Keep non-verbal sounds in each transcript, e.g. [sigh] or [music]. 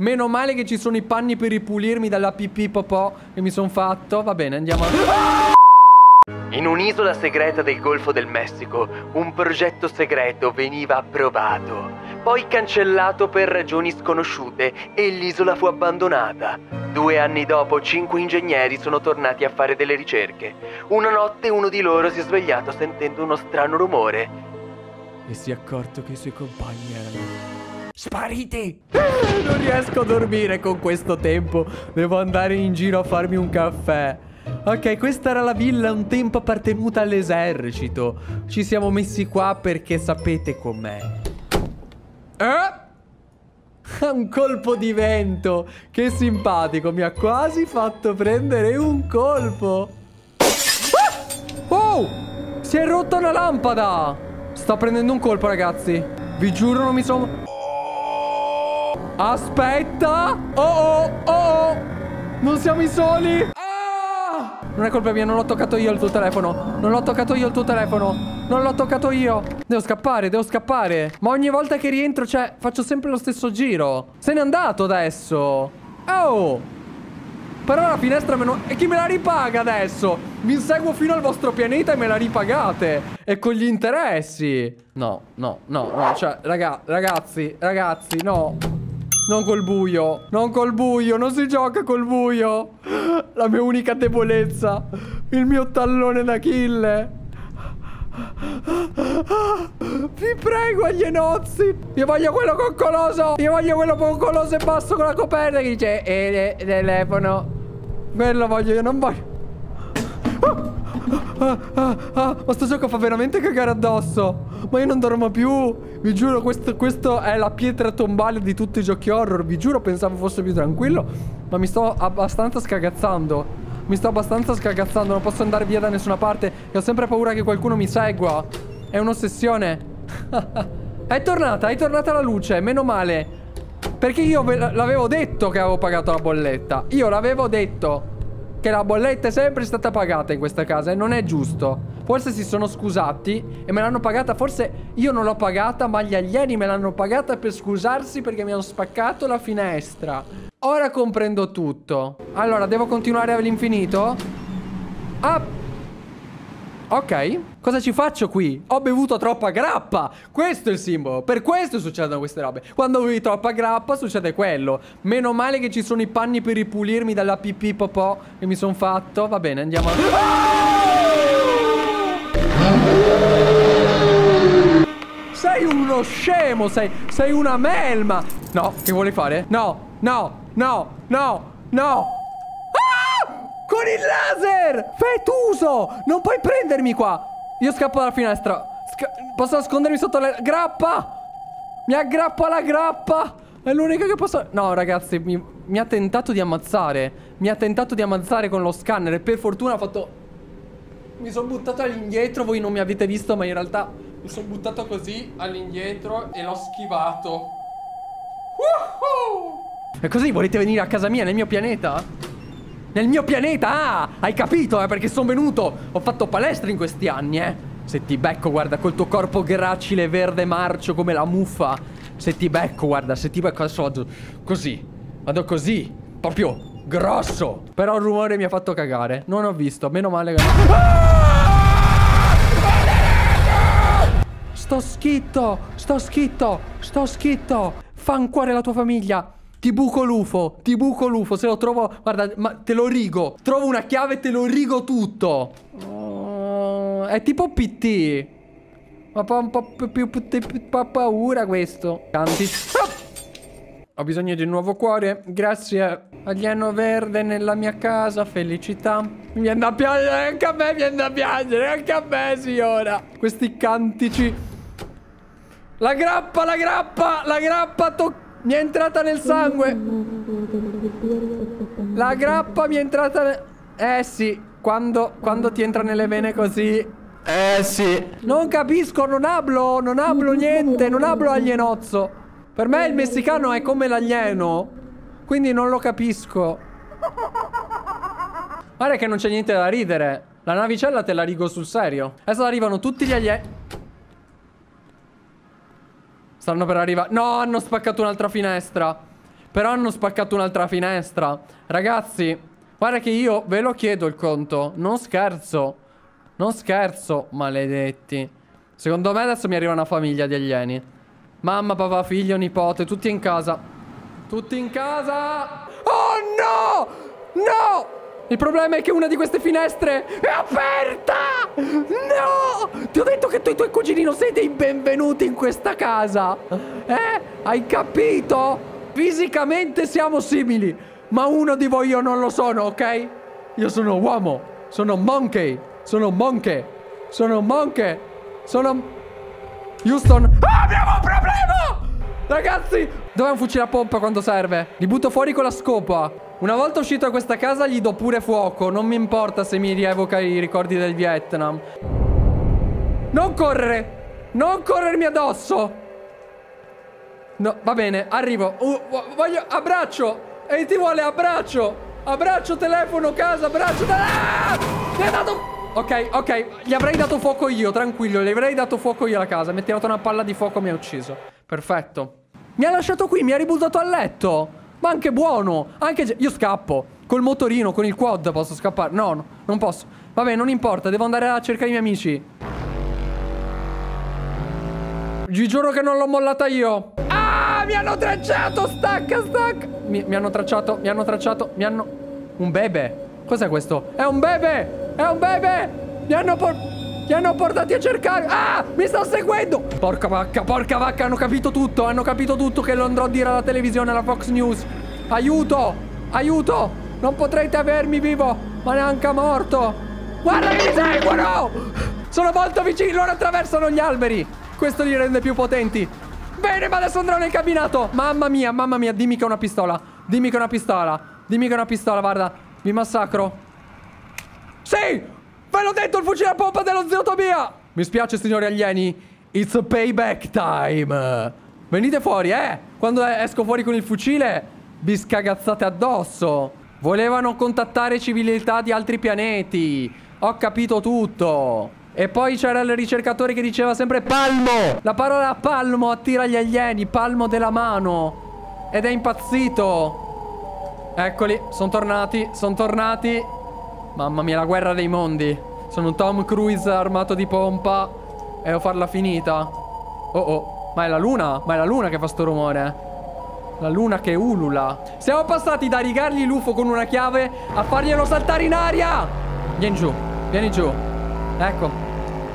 Meno male che ci sono i panni per ripulirmi dalla pipì popò che mi sono fatto. Va bene, andiamo a... In un'isola segreta del Golfo del Messico, un progetto segreto veniva approvato, poi cancellato per ragioni sconosciute e l'isola fu abbandonata. Due anni dopo, cinque ingegneri sono tornati a fare delle ricerche. Una notte uno di loro si è svegliato sentendo uno strano rumore. E si è accorto che i suoi compagni erano... Spariti! Eh, non riesco a dormire con questo tempo. Devo andare in giro a farmi un caffè. Ok, questa era la villa un tempo appartenuta all'esercito. Ci siamo messi qua perché sapete com'è. Eh? Un colpo di vento. Che simpatico. Mi ha quasi fatto prendere un colpo. Ah! Oh! Si è rotta una lampada. Sto prendendo un colpo, ragazzi. Vi giuro non mi sono... Aspetta. Oh oh, oh oh. Non siamo i soli. Non è colpa mia, non l'ho toccato io il tuo telefono. Non l'ho toccato io il tuo telefono. Non l'ho toccato io. Devo scappare, devo scappare. Ma ogni volta che rientro, cioè, faccio sempre lo stesso giro. Se n'è andato adesso. Oh! Però la finestra me non... E chi me la ripaga adesso? Vi inseguo fino al vostro pianeta e me la ripagate. E con gli interessi. No, no, no, no. Cioè, raga, ragazzi, ragazzi, no. Non col buio. Non col buio. Non si gioca col buio. La mia unica debolezza. Il mio tallone d'Achille. Vi prego, alienozzi. Io voglio quello coccoloso. Io voglio quello coccoloso e basso con la coperta che dice eh, telefono. Quello voglio io, non voglio. Ah, ah, ah, ma sto gioco fa veramente cagare addosso. Ma io non dormo più. Vi giuro, questo, questo, è la pietra tombale di tutti i giochi horror. Vi giuro, pensavo fosse più tranquillo. Ma mi sto abbastanza scagazzando. Mi sto abbastanza scagazzando. Non posso andare via da nessuna parte. E ho sempre paura che qualcuno mi segua. È un'ossessione. [laughs] è tornata, è tornata la luce. Meno male. Perché io l'avevo detto che avevo pagato la bolletta. Io l'avevo detto che la bolletta è sempre stata pagata in questa casa e non è giusto. Forse si sono scusati e me l'hanno pagata, forse io non l'ho pagata, ma gli alieni me l'hanno pagata per scusarsi perché mi hanno spaccato la finestra. Ora comprendo tutto. Allora, devo continuare all'infinito? Ah, Ok, cosa ci faccio qui? Ho bevuto troppa grappa. Questo è il simbolo. Per questo succedono queste robe. Quando bevi troppa grappa succede quello. Meno male che ci sono i panni per ripulirmi Dalla pipì popò che mi sono fatto. Va bene, andiamo a... Sei uno scemo Sei, sei una melma. No, che vuole fare? No, no, no, no, no con il laser! Fetuso! Non puoi prendermi qua! Io scappo dalla finestra. Sca posso nascondermi sotto la grappa? Mi aggrappa la grappa! È l'unica che posso... No, ragazzi, mi, mi, ha tentato di ammazzare. Mi ha tentato di ammazzare con lo scanner e per fortuna ha fatto... Mi sono buttato all'indietro, voi non mi avete visto, ma in realtà mi sono buttato così all'indietro e l'ho schivato. -huh! E così volete venire a casa mia, nel mio pianeta? Nel mio pianeta, ah! Hai capito, eh? Perché sono venuto. Ho fatto palestra in questi anni, eh. Se ti becco, guarda, col tuo corpo gracile, verde, marcio, come la muffa. Se ti becco, guarda, se ti becco, adesso vado così. Vado così. Proprio grosso. Però il rumore mi ha fatto cagare. Non ho visto, meno male che... Ah! Sto schitto, sto schitto, sto schitto. Fancuore la tua famiglia. Ti buco l'UFO, ti buco l'UFO. Se lo trovo, guarda, ma te lo rigo. Trovo una chiave e te lo rigo tutto. Oh, è tipo PT. Ma fa un po' più paura questo. Canti. Ah! Ho bisogno di un nuovo cuore. Grazie. Alieno verde nella mia casa. Felicità. Mi viene da piangere. Anche a me viene da piangere. Anche a me, signora. Questi cantici. La grappa, la grappa, la grappa tocca. Mi è entrata nel sangue. La grappa mi è entrata nel... Eh sì, quando, quando ti entra nelle vene così... Eh sì. Non capisco, non hablo, non hablo niente, non hablo alienozzo. Per me il messicano è come l'alieno. Quindi non lo capisco. Guarda che non c'è niente da ridere. La navicella te la rigo sul serio. Adesso arrivano tutti gli alieni. Stanno per arrivare. No, hanno spaccato un'altra finestra. Però hanno spaccato un'altra finestra. Ragazzi, guarda che io ve lo chiedo il conto. Non scherzo. Non scherzo, maledetti. Secondo me adesso mi arriva una famiglia di alieni. Mamma, papà, figlio, nipote, tutti in casa. Tutti in casa. Oh no! No! Il problema è che una di queste finestre è aperta! No! Ti ho detto che tu e i tuoi cugini non siete i benvenuti in questa casa! Eh? Hai capito? Fisicamente siamo simili, ma uno di voi io non lo sono, ok? Io sono uomo, sono monkey, sono monkey, sono monkey, sono... Houston... Ah, abbiamo un problema! Ragazzi, dov'è un fucile a pompa quando serve? Li butto fuori con la scopa. Una volta uscito da questa casa gli do pure fuoco. Non mi importa se mi rievoca i ricordi del Vietnam. Non correre! Non corrermi addosso! No, va bene, arrivo. Uh, voglio... Abbraccio! E ti vuole abbraccio! Abbraccio, telefono, casa, abbraccio... Ah! Mi ha dato... Ok, ok, gli avrei dato fuoco io, tranquillo, gli avrei dato fuoco io alla casa. Mi ha tirato una palla di fuoco e mi ha ucciso. Perfetto. Mi ha lasciato qui, mi ha ributtato a letto. Ma anche buono. Anche... Io scappo. Col motorino, con il quad posso scappare. No, no, non posso. Vabbè, non importa. Devo andare a cercare i miei amici. Vi giuro che non l'ho mollata io. Ah, mi hanno tracciato. Stacca, stacca. Mi, mi hanno tracciato, mi hanno tracciato. Mi hanno... Un bebe. Cos'è questo? È un bebe. È un bebe. Mi hanno portato... Li hanno portati a cercare. Ah, mi sta seguendo. Porca vacca, porca vacca. Hanno capito tutto. Hanno capito tutto che lo andrò a dire alla televisione, alla Fox News. Aiuto, aiuto. Non potrete avermi vivo, ma neanche morto. Guarda mi seguono. Sono molto vicini. Loro attraversano gli alberi. Questo li rende più potenti. Bene, ma adesso andrò nel cabinato. Mamma mia, mamma mia. Dimmi che è una pistola. Dimmi che è una pistola. Dimmi che è una pistola, guarda. Vi massacro. Sì! Ve l'ho detto il fucile a pompa dello zio Tobia! Mi spiace signori alieni, it's payback time! Venite fuori, eh! Quando esco fuori con il fucile, vi scagazzate addosso! Volevano contattare civiltà di altri pianeti! Ho capito tutto! E poi c'era il ricercatore che diceva sempre palmo! La parola palmo attira gli alieni, palmo della mano! Ed è impazzito! Eccoli, sono tornati, sono tornati Mamma mia, la guerra dei mondi. Sono Tom Cruise armato di pompa e devo farla finita. Oh oh, ma è la luna? Ma è la luna che fa sto rumore. La luna che ulula. Siamo passati da rigargli l'UFO con una chiave a farglielo saltare in aria. Vieni giù, vieni giù. Ecco.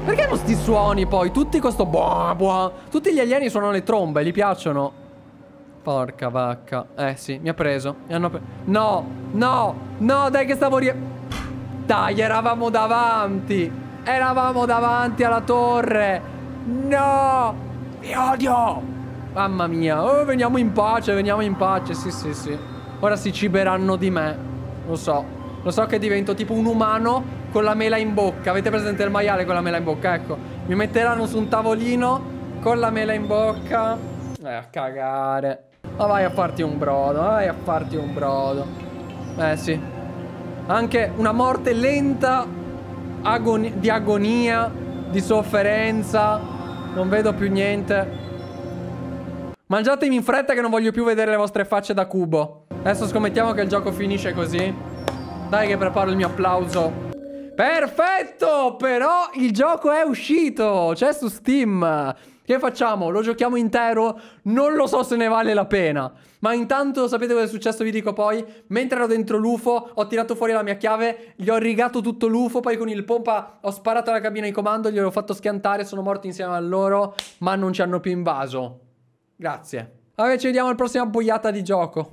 Perché non sti suoni poi? Tutti questo buah buah. Tutti gli alieni suonano le trombe, gli piacciono. Porca vacca. Eh sì, mi ha preso. Mi hanno preso. No, no, no, dai che stavo rie... Dai, eravamo davanti. Eravamo davanti alla torre. No. Vi odio. Mamma mia. Oh, veniamo in pace, veniamo in pace. Sì, sì, sì. Ora si ciberanno di me. Lo so. Lo so che divento tipo un umano con la mela in bocca. Avete presente il maiale con la mela in bocca? Ecco. Mi metteranno su un tavolino con la mela in bocca. Eh, a cagare. Ma vai a farti un brodo. Vai a farti un brodo. Eh, sì. Anche una morte lenta agoni di agonia, di sofferenza. Non vedo più niente. Mangiatemi in fretta che non voglio più vedere le vostre facce da cubo. Adesso scommettiamo che il gioco finisce così. Dai che preparo il mio applauso. Perfetto! Però il gioco è uscito. C'è su Steam. Che facciamo? Lo giochiamo intero? Non lo so se ne vale la pena. Ma intanto sapete cosa è successo? Vi dico poi. Mentre ero dentro l'UFO, ho tirato fuori la mia chiave, gli ho rigato tutto l'UFO, poi con il pompa ho sparato alla cabina di comando, gliel'ho fatto schiantare, sono morto insieme a loro, ma non ci hanno più invaso. Grazie. Vabbè, ci vediamo alla prossima boiata di gioco.